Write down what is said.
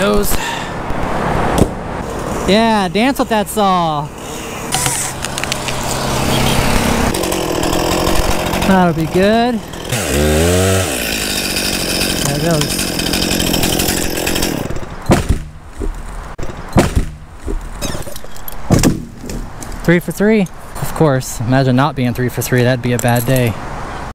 goes. Yeah, dance with that saw. That'll be good. There it goes. Three for three. Of course, imagine not being three for three, that'd be a bad day.